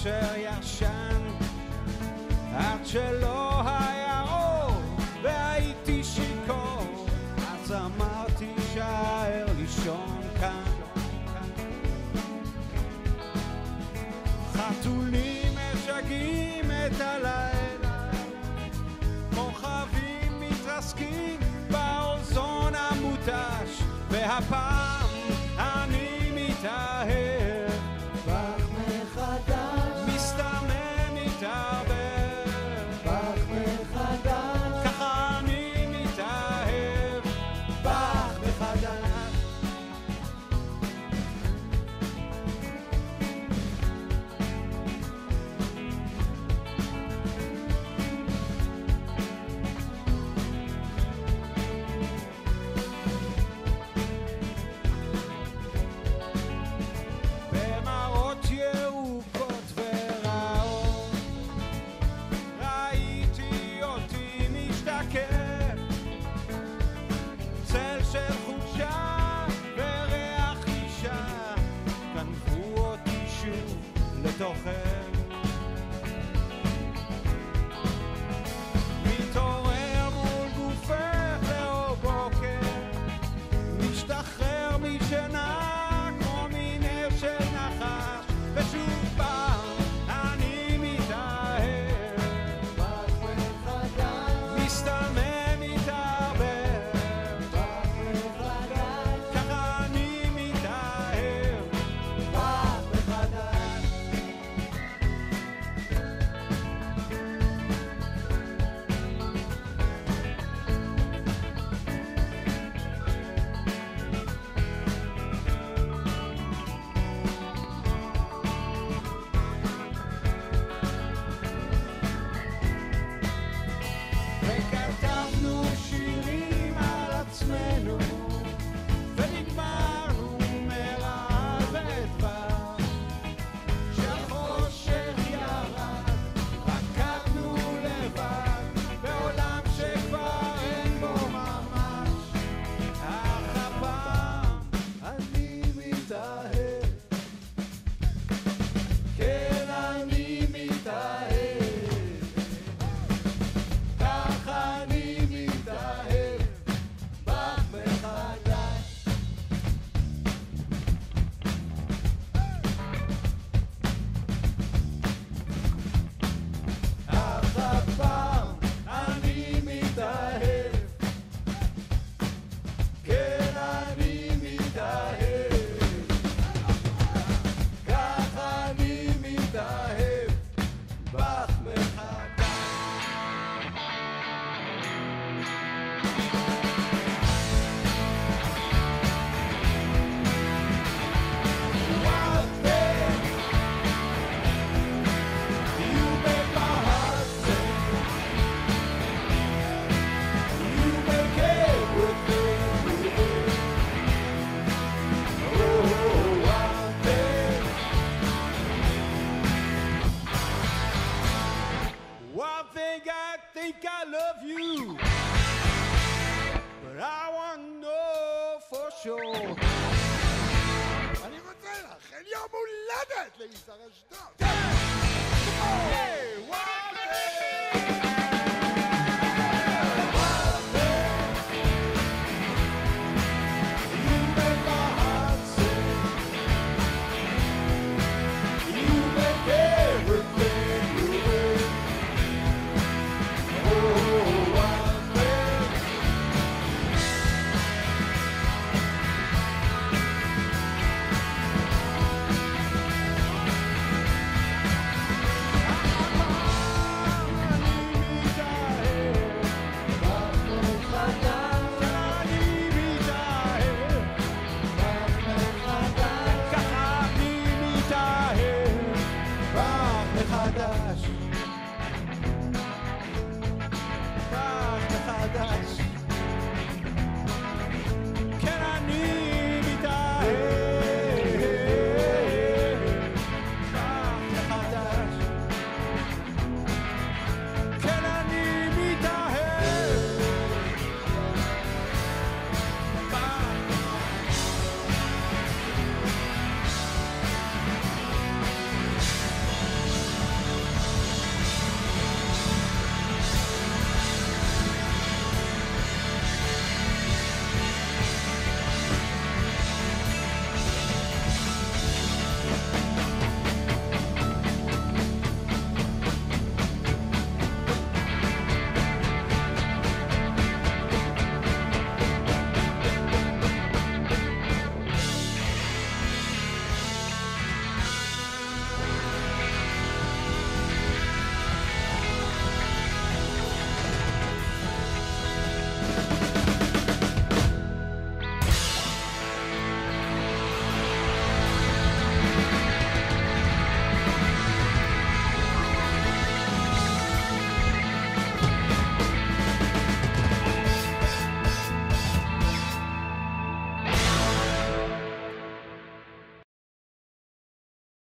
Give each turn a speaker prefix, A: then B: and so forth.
A: אשר ישן עד שלא היה אור והייתי שיכור אז אמרתי שער לישון כאן. חתולים משגעים את הלילה כוכבים מתרסקים באוזון המותש והפעם לתוכך מתעורר מול גופך לאור בוקר. משתחרר